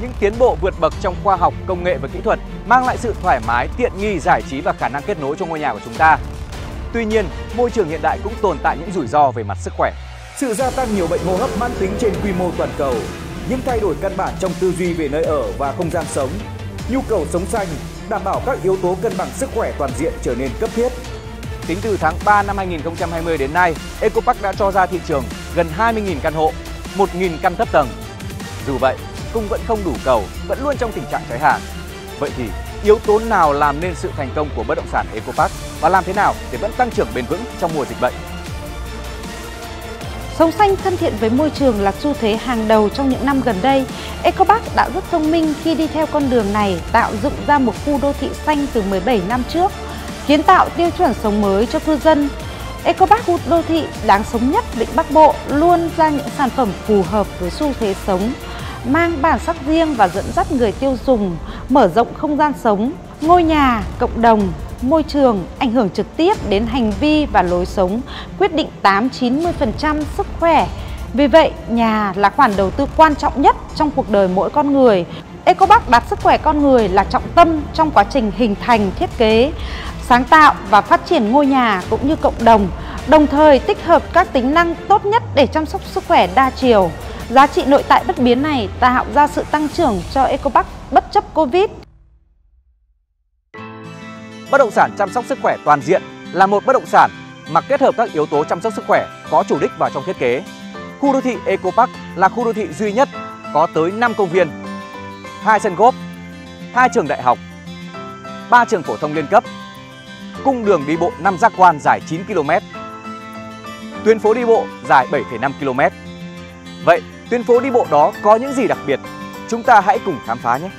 những tiến bộ vượt bậc trong khoa học, công nghệ và kỹ thuật mang lại sự thoải mái, tiện nghi, giải trí và khả năng kết nối cho ngôi nhà của chúng ta. Tuy nhiên, môi trường hiện đại cũng tồn tại những rủi ro về mặt sức khỏe. Sự gia tăng nhiều bệnh hô hấp mãn tính trên quy mô toàn cầu, những thay đổi căn bản trong tư duy về nơi ở và không gian sống, nhu cầu sống xanh, đảm bảo các yếu tố cân bằng sức khỏe toàn diện trở nên cấp thiết. Tính từ tháng 3 năm 2020 đến nay, Ecopark đã cho ra thị trường gần 20.000 căn hộ, 1.000 căn thấp tầng. Dù vậy, cung vẫn không đủ cầu, vẫn luôn trong tình trạng cháy hàng. Vậy thì yếu tố nào làm nên sự thành công của bất động sản Ecopark và làm thế nào để vẫn tăng trưởng bền vững trong mùa dịch bệnh? Sống xanh thân thiện với môi trường là xu thế hàng đầu trong những năm gần đây. Ecopark đã rất thông minh khi đi theo con đường này tạo dựng ra một khu đô thị xanh từ 17 năm trước, kiến tạo tiêu chuẩn sống mới cho cư dân. Ecopark khu đô thị đáng sống nhất Vịnh Bắc Bộ luôn ra những sản phẩm phù hợp với xu thế sống, mang bản sắc riêng và dẫn dắt người tiêu dùng mở rộng không gian sống, ngôi nhà, cộng đồng, môi trường ảnh hưởng trực tiếp đến hành vi và lối sống, quyết định 8-90% sức khỏe. Vì vậy, nhà là khoản đầu tư quan trọng nhất trong cuộc đời mỗi con người. EcoBac đặt sức khỏe con người là trọng tâm trong quá trình hình thành thiết kế, sáng tạo và phát triển ngôi nhà cũng như cộng đồng, đồng thời tích hợp các tính năng tốt nhất để chăm sóc sức khỏe đa chiều. Giá trị nội tại bất biến này tạo ra sự tăng trưởng cho Ecopark bất chấp Covid. Bất động sản chăm sóc sức khỏe toàn diện là một bất động sản mà kết hợp các yếu tố chăm sóc sức khỏe có chủ đích vào trong thiết kế. Khu đô thị Eco Park là khu đô thị duy nhất có tới 5 công viên, 2 sân golf, 2 trường đại học, 3 trường phổ thông liên cấp, cung đường đi bộ 5 giác quan dài 9 km, tuyến phố đi bộ dài 7,5 km. Vậy, tuyến phố đi bộ đó có những gì đặc biệt? Chúng ta hãy cùng khám phá nhé!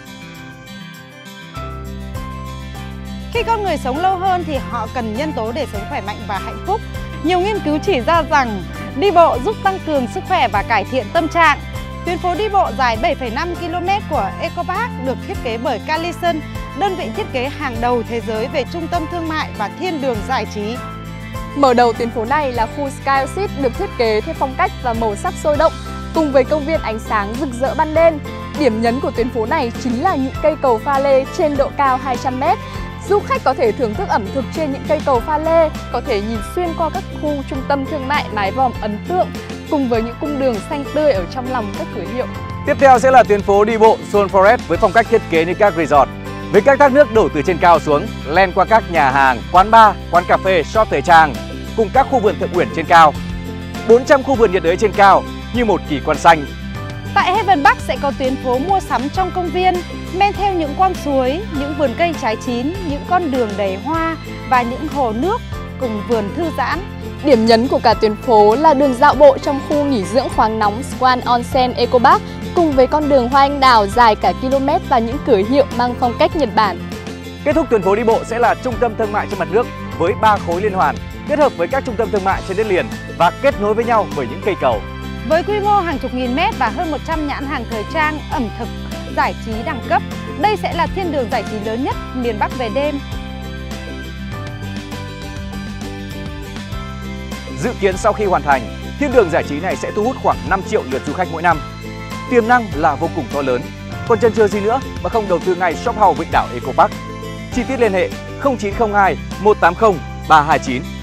Khi con người sống lâu hơn thì họ cần nhân tố để sống khỏe mạnh và hạnh phúc. Nhiều nghiên cứu chỉ ra rằng đi bộ giúp tăng cường sức khỏe và cải thiện tâm trạng. Tuyến phố đi bộ dài 7,5 km của Ecopark được thiết kế bởi Callison, đơn vị thiết kế hàng đầu thế giới về trung tâm thương mại và thiên đường giải trí. Mở đầu tuyến phố này là khu Sky Oasis được thiết kế theo phong cách và màu sắc sôi động, cùng với công viên ánh sáng rực rỡ ban đêm. Điểm nhấn của tuyến phố này chính là những cây cầu pha lê trên độ cao 200m Du khách có thể thưởng thức ẩm thực trên những cây cầu pha lê, có thể nhìn xuyên qua các khu trung tâm thương mại mái vòm ấn tượng cùng với những cung đường xanh tươi ở trong lòng các cửa hiệu. Tiếp theo sẽ là tuyến phố đi bộ Sun Forest với phong cách thiết kế như các resort. Với các thác nước đổ từ trên cao xuống, len qua các nhà hàng, quán bar, quán cà phê, shop thời trang, cùng các khu vườn thượng uyển trên cao. 400 khu vườn nhiệt đới trên cao như một kỳ quan xanh Tại Heaven Bắc sẽ có tuyến phố mua sắm trong công viên, men theo những con suối, những vườn cây trái chín, những con đường đầy hoa và những hồ nước cùng vườn thư giãn. Điểm nhấn của cả tuyến phố là đường dạo bộ trong khu nghỉ dưỡng khoáng nóng Swan Onsen Eco Park cùng với con đường hoa anh đào dài cả km và những cửa hiệu mang phong cách Nhật Bản. Kết thúc tuyến phố đi bộ sẽ là trung tâm thương mại trên mặt nước với ba khối liên hoàn kết hợp với các trung tâm thương mại trên đất liền và kết nối với nhau bởi những cây cầu. Với quy mô hàng chục nghìn mét và hơn 100 nhãn hàng thời trang, ẩm thực, giải trí đẳng cấp, đây sẽ là thiên đường giải trí lớn nhất miền Bắc về đêm. Dự kiến sau khi hoàn thành, thiên đường giải trí này sẽ thu hút khoảng 5 triệu lượt du khách mỗi năm. Tiềm năng là vô cùng to lớn. Còn chân chờ gì nữa mà không đầu tư ngay shop house Vịnh Đảo Eco Park. Chi tiết liên hệ 0902 180 329